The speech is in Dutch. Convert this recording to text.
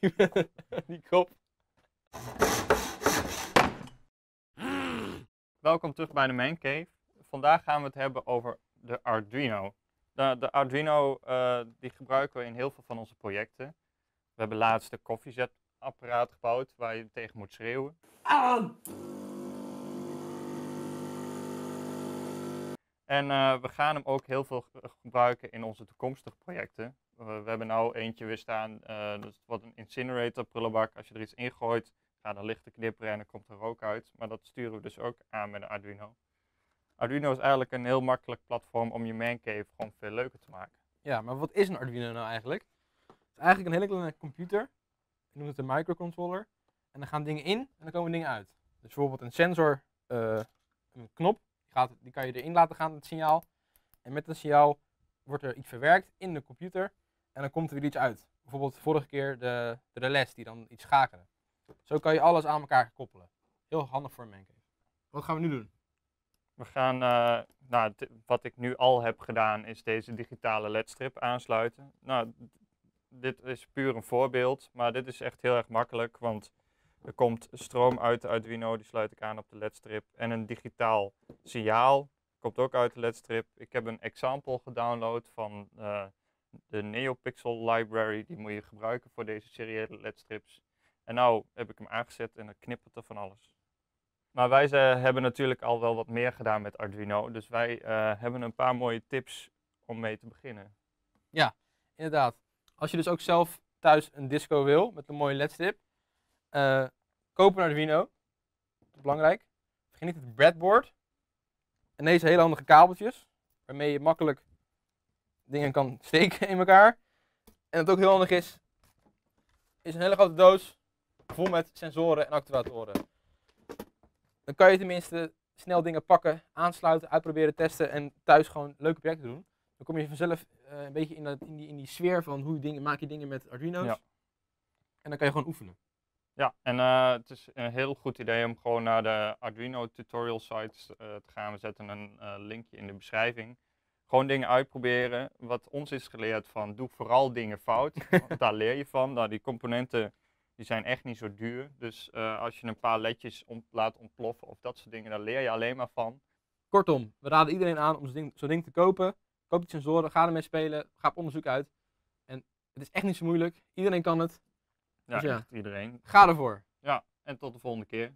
die kop. Welkom terug bij de Man Cave. Vandaag gaan we het hebben over de Arduino. De, de Arduino eh, die gebruiken we in heel veel van onze projecten. We hebben laatst een koffiezetapparaat gebouwd waar je tegen moet schreeuwen. En eh, we gaan hem ook heel veel ge- gebruiken in onze toekomstige projecten. Eh, we hebben nou eentje weer staan, eh, dat is wat een incinerator prullenbak. Als je er iets in gooit, gaat er licht te knipperen en dan komt er rook uit. Maar dat sturen we dus ook aan met een Arduino. Arduino is eigenlijk een heel makkelijk platform om je mancave gewoon veel leuker te maken. Ja, maar wat is een Arduino nou eigenlijk? Het is eigenlijk een hele kleine computer. Je noemt het een microcontroller. En dan gaan dingen in en dan komen dingen uit. Dus bijvoorbeeld een sensor, een knop, die kan je erin laten gaan, het signaal. En met dat signaal wordt er iets verwerkt in de computer en dan komt er weer iets uit. Bijvoorbeeld vorige keer de, de relais die dan iets schakelen. Zo kan je alles aan elkaar koppelen. Heel handig voor een mancave. Wat gaan we nu doen? We gaan, eh, nou, wat ik nu al heb gedaan, is deze digitale ledstrip aansluiten. Nou, dit is puur een voorbeeld, maar dit is echt heel erg makkelijk, want er komt stroom uit de Arduino, die sluit ik aan op de ledstrip. En een digitaal signaal komt ook uit de ledstrip. Ik heb een example gedownload van eh, de NeoPixel library, die moet je gebruiken voor deze seriële ledstrips. En nou heb ik hem aangezet en dan knippert er van alles. Maar wij hebben natuurlijk al wel wat meer gedaan met Arduino. Dus wij eh, hebben een paar mooie tips om mee te beginnen. Inderdaad. Als je dus ook zelf thuis een disco wil met een mooie ledstrip, eh koop een Arduino. Belangrijk. Vergeet niet het breadboard. En deze hele handige kabeltjes, waarmee je makkelijk dingen kan steken in elkaar. En wat ook heel handig is, is een hele grote doos vol met sensoren en actuatoren. Dan kan je tenminste snel dingen pakken, aansluiten, uitproberen, testen en thuis gewoon leuke projecten doen. Dan kom je vanzelf eh, een beetje in, dat, in, die, in die sfeer van hoe je dingen, maak je dingen met Arduino's. Ja. En dan kan je gewoon oefenen. Ja, en eh, het is een heel goed idee om gewoon naar de Arduino tutorial sites eh, te gaan. We zetten een eh, linkje in de beschrijving. Gewoon dingen uitproberen. Wat ons is geleerd van doe vooral dingen fout. want daar leer je van. Nou, die componenten die zijn echt niet zo duur. Dus als je een paar ledjes laat ontploffen of dat soort dingen, daar leer je alleen maar van. Kortom, we raden iedereen aan om zo'n ding, zo'n ding te kopen. Koop die sensoren, ga ermee spelen, ga op onderzoek uit. En het is echt niet zo moeilijk. Iedereen kan het. Ja, Dus ja. iedereen. Ga ervoor. Ja, en tot de volgende keer.